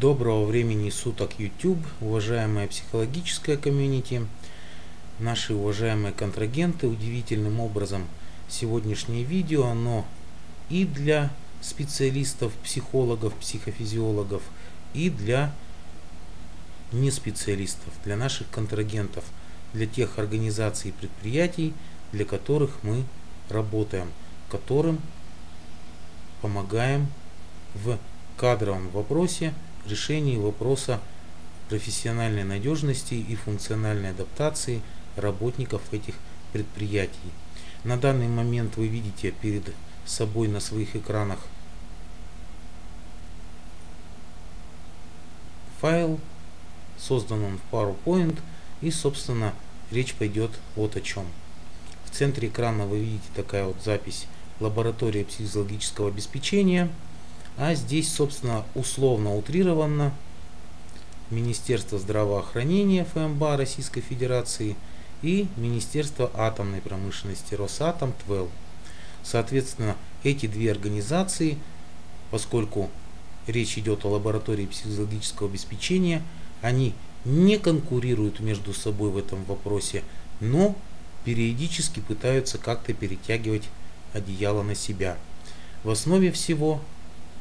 Доброго времени суток YouTube, уважаемая психологическая комьюнити, наши уважаемые контрагенты. Удивительным образом сегодняшнее видео, оно и для специалистов, психологов, психофизиологов, и для не специалистов, для наших контрагентов, для тех организаций и предприятий, для которых мы работаем, которым помогаем в кадровом вопросе решении вопроса профессиональной надежности и функциональной адаптации работников этих предприятий. На данный момент вы видите перед собой на своих экранах файл, создан он в PowerPoint и собственно речь пойдет вот о чем. В центре экрана вы видите такая вот запись лаборатория психологического обеспечения – а здесь, собственно, условно утрированно Министерство здравоохранения ФМБА Российской Федерации и Министерство атомной промышленности Росатом ТВЭЛ. Соответственно, эти две организации, поскольку речь идет о лаборатории психологического обеспечения, они не конкурируют между собой в этом вопросе, но периодически пытаются как-то перетягивать одеяло на себя. В основе всего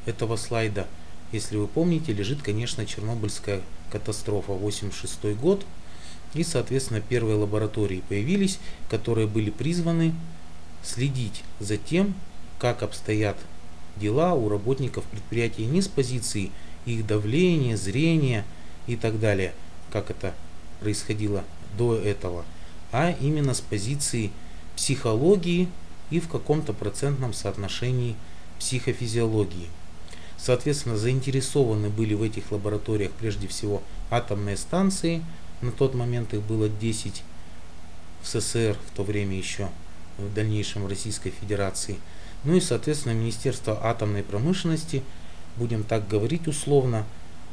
этого слайда, если вы помните, лежит, конечно, Чернобыльская катастрофа 86 год. И, соответственно, первые лаборатории появились, которые были призваны следить за тем, как обстоят дела у работников предприятий не с позиции их давления, зрения и так далее, как это происходило до этого, а именно с позиции психологии и в каком-то процентном соотношении психофизиологии. Соответственно, заинтересованы были в этих лабораториях прежде всего атомные станции. На тот момент их было 10 в СССР, в то время еще в дальнейшем в Российской Федерации. Ну и, соответственно, Министерство атомной промышленности, будем так говорить условно,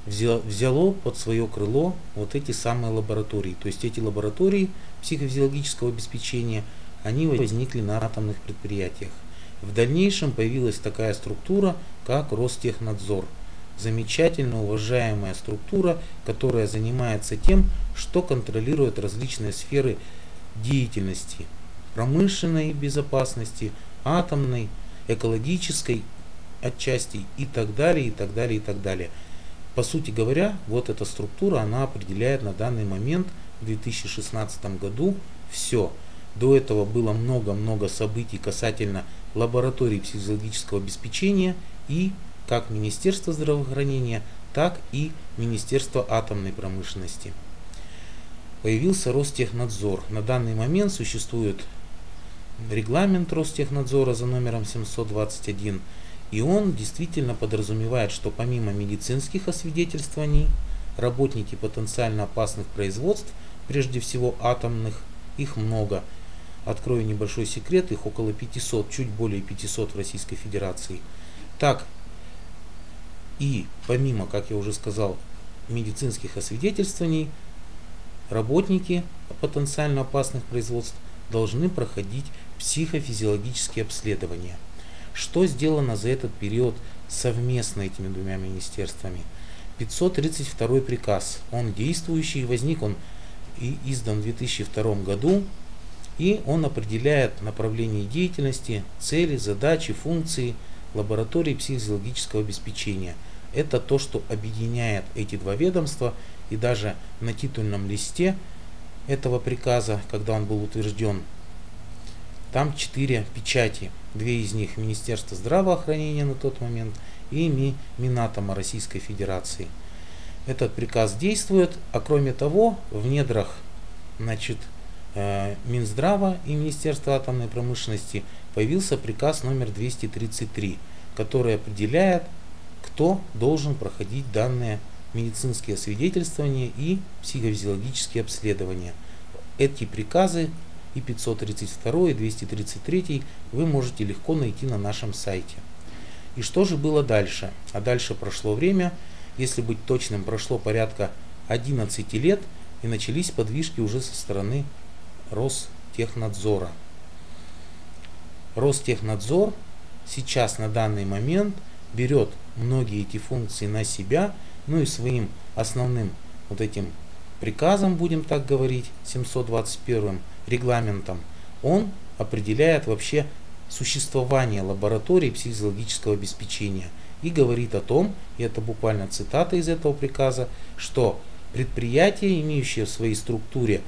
взяло под свое крыло вот эти самые лаборатории. То есть эти лаборатории психофизиологического обеспечения, они возникли на атомных предприятиях. В дальнейшем появилась такая структура, как Ростехнадзор. Замечательно уважаемая структура, которая занимается тем, что контролирует различные сферы деятельности. Промышленной безопасности, атомной, экологической отчасти и так далее, и так далее, и так далее. По сути говоря, вот эта структура, она определяет на данный момент в 2016 году все. До этого было много-много событий касательно лабораторий психологического обеспечения и как Министерство здравоохранения, так и Министерство атомной промышленности. Появился Ростехнадзор. На данный момент существует регламент Ростехнадзора за номером 721, и он действительно подразумевает, что помимо медицинских освидетельствований, работники потенциально опасных производств, прежде всего атомных, их много, Открою небольшой секрет, их около 500, чуть более 500 в Российской Федерации. Так, и помимо, как я уже сказал, медицинских освидетельствований, работники потенциально опасных производств должны проходить психофизиологические обследования. Что сделано за этот период совместно этими двумя министерствами? 532 приказ, он действующий, возник он и издан в 2002 году, и он определяет направление деятельности, цели, задачи, функции лаборатории психофизиологического обеспечения. Это то, что объединяет эти два ведомства и даже на титульном листе этого приказа, когда он был утвержден, там четыре печати. Две из них Министерство здравоохранения на тот момент и Минатома Российской Федерации. Этот приказ действует, а кроме того, в недрах значит, Минздрава и Министерства атомной промышленности появился приказ номер 233, который определяет, кто должен проходить данные медицинские освидетельствования и психофизиологические обследования. Эти приказы и 532 и 233 вы можете легко найти на нашем сайте. И что же было дальше? А дальше прошло время, если быть точным, прошло порядка 11 лет и начались подвижки уже со стороны Ростехнадзора. Ростехнадзор сейчас на данный момент берет многие эти функции на себя, Ну и своим основным вот этим приказом, будем так говорить, 721 регламентом, он определяет вообще существование лаборатории психологического обеспечения и говорит о том, и это буквально цитата из этого приказа, что предприятия, имеющие в своей структуре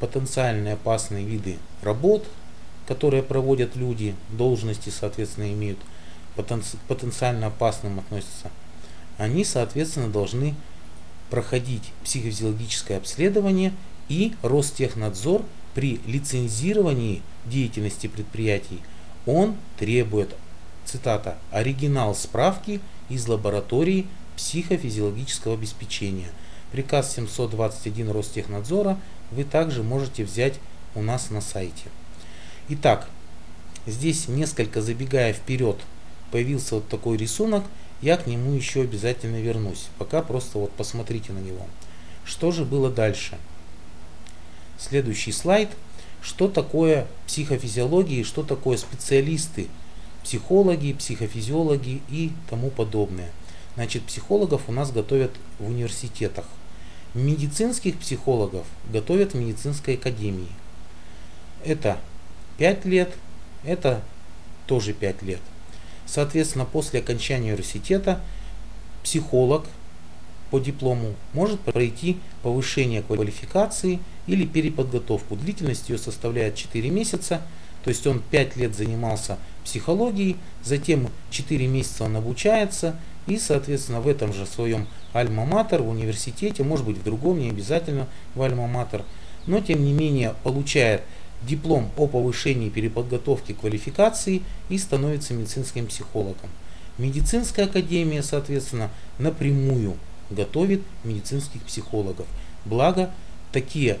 потенциально опасные виды работ, которые проводят люди, должности, соответственно, имеют потенциально опасным относятся, они, соответственно, должны проходить психофизиологическое обследование и Ростехнадзор при лицензировании деятельности предприятий, он требует, цитата, оригинал справки из лаборатории психофизиологического обеспечения. Приказ 721 Ростехнадзора вы также можете взять у нас на сайте. Итак, здесь несколько забегая вперед, появился вот такой рисунок, я к нему еще обязательно вернусь. Пока просто вот посмотрите на него. Что же было дальше? Следующий слайд. Что такое психофизиология и что такое специалисты, психологи, психофизиологи и тому подобное. Значит, психологов у нас готовят в университетах. Медицинских психологов готовят в медицинской академии. Это 5 лет, это тоже 5 лет. Соответственно, после окончания университета психолог по диплому может пройти повышение квалификации или переподготовку. Длительность ее составляет 4 месяца, то есть он 5 лет занимался психологией, затем 4 месяца он обучается и, соответственно, в этом же своем альма-матер, в университете, может быть в другом, не обязательно в альма-матер, но тем не менее получает диплом о повышении переподготовки квалификации и становится медицинским психологом. Медицинская академия, соответственно, напрямую готовит медицинских психологов. Благо, такие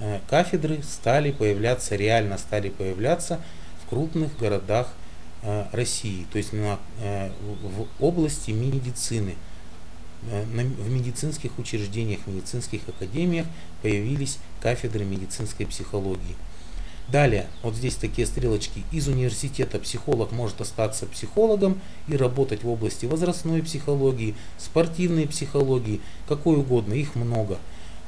э, кафедры стали появляться, реально стали появляться в крупных городах России, то есть на, э, в области медицины. В медицинских учреждениях, медицинских академиях появились кафедры медицинской психологии. Далее, вот здесь такие стрелочки. Из университета психолог может остаться психологом и работать в области возрастной психологии, спортивной психологии, какой угодно, их много.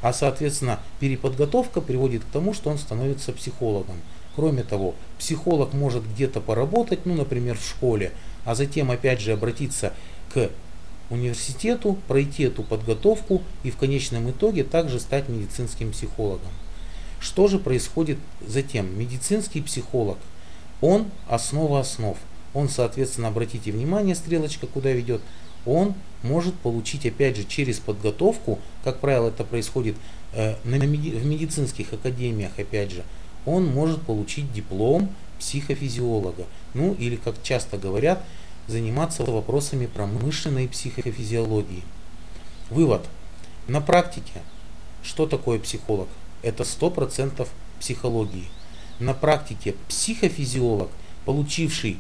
А соответственно переподготовка приводит к тому, что он становится психологом. Кроме того, психолог может где-то поработать, ну, например, в школе, а затем опять же обратиться к университету, пройти эту подготовку и в конечном итоге также стать медицинским психологом. Что же происходит затем? Медицинский психолог, он основа основ. Он, соответственно, обратите внимание, стрелочка куда ведет, он может получить, опять же, через подготовку, как правило, это происходит э, на, в медицинских академиях, опять же, он может получить диплом психофизиолога. Ну, или, как часто говорят, заниматься вопросами промышленной психофизиологии. Вывод. На практике, что такое психолог? это 100% психологии. На практике психофизиолог, получивший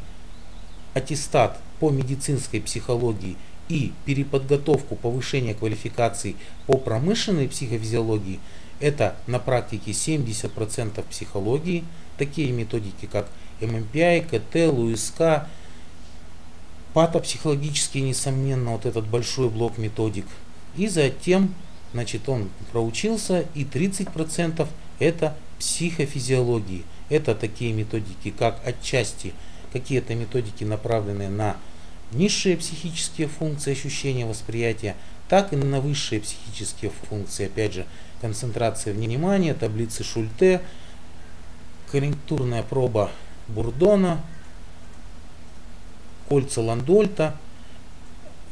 аттестат по медицинской психологии и переподготовку повышения квалификации по промышленной психофизиологии, это на практике 70% психологии, такие методики как ММПИ, КТ, ЛУСК, патопсихологические, несомненно, вот этот большой блок методик. И затем значит, он проучился, и 30% это психофизиологии. Это такие методики, как отчасти какие-то методики, направленные на низшие психические функции ощущения восприятия, так и на высшие психические функции. Опять же, концентрация внимания, таблицы Шульте, конъюнктурная проба Бурдона, кольца Ландольта,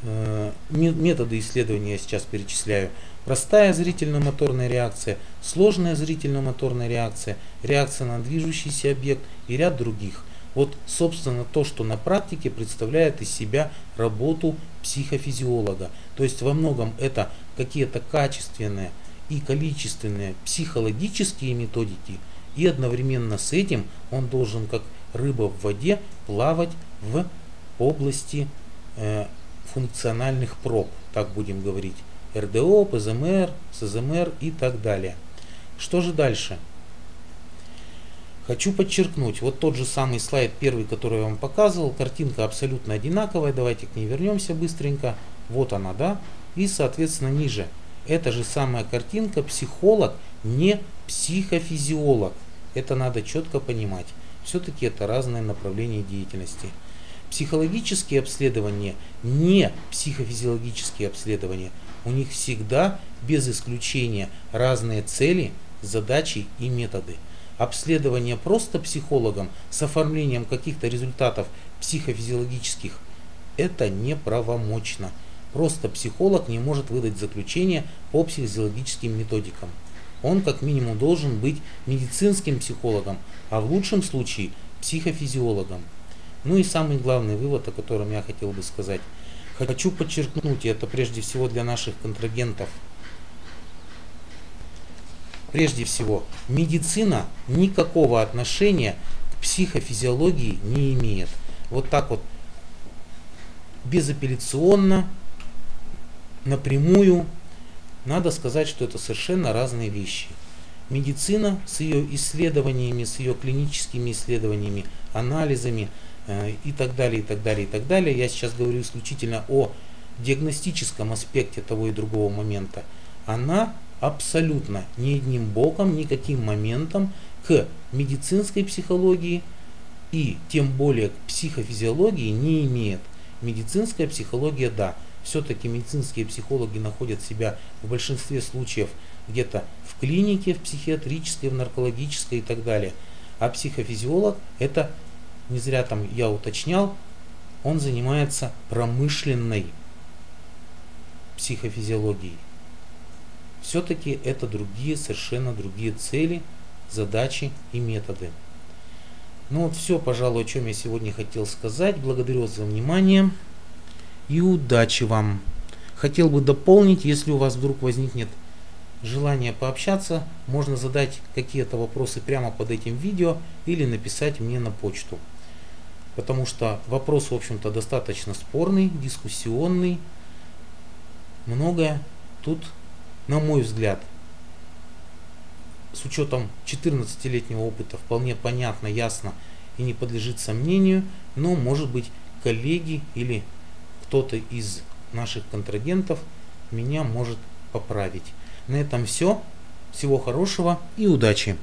э, методы исследования я сейчас перечисляю. Простая зрительно-моторная реакция, сложная зрительно-моторная реакция, реакция на движущийся объект и ряд других. Вот, собственно, то, что на практике представляет из себя работу психофизиолога. То есть во многом это какие-то качественные и количественные психологические методики, и одновременно с этим он должен, как рыба в воде, плавать в области э, функциональных проб, так будем говорить. РДО, ПЗМР, СЗМР и так далее. Что же дальше? Хочу подчеркнуть, вот тот же самый слайд первый, который я вам показывал, картинка абсолютно одинаковая, давайте к ней вернемся быстренько. Вот она, да? И, соответственно, ниже. Эта же самая картинка, психолог, не психофизиолог. Это надо четко понимать. Все-таки это разные направления деятельности. Психологические обследования не психофизиологические обследования. У них всегда, без исключения, разные цели, задачи и методы. Обследование просто психологом с оформлением каких-то результатов психофизиологических – это неправомочно. Просто психолог не может выдать заключение по психофизиологическим методикам. Он как минимум должен быть медицинским психологом, а в лучшем случае психофизиологом. Ну и самый главный вывод, о котором я хотел бы сказать. Хочу подчеркнуть, и это прежде всего для наших контрагентов. Прежде всего, медицина никакого отношения к психофизиологии не имеет. Вот так вот безапелляционно, напрямую надо сказать, что это совершенно разные вещи. Медицина с ее исследованиями, с ее клиническими исследованиями, анализами э, и так далее, и так далее, и так далее. Я сейчас говорю исключительно о диагностическом аспекте того и другого момента. Она абсолютно ни одним боком, никаким моментом к медицинской психологии и тем более к психофизиологии не имеет. Медицинская психология, да, все-таки медицинские психологи находят себя в большинстве случаев где-то в клинике, в психиатрической, в наркологической и так далее. А психофизиолог это, не зря там я уточнял, он занимается промышленной психофизиологией. Все-таки это другие, совершенно другие цели, задачи и методы. Ну вот все, пожалуй, о чем я сегодня хотел сказать. Благодарю вас за внимание и удачи вам. Хотел бы дополнить, если у вас вдруг возникнет желание пообщаться, можно задать какие-то вопросы прямо под этим видео или написать мне на почту. Потому что вопрос, в общем-то, достаточно спорный, дискуссионный. Многое тут, на мой взгляд, с учетом 14-летнего опыта вполне понятно, ясно и не подлежит сомнению, но может быть коллеги или кто-то из наших контрагентов меня может поправить. На этом все. Всего хорошего и удачи!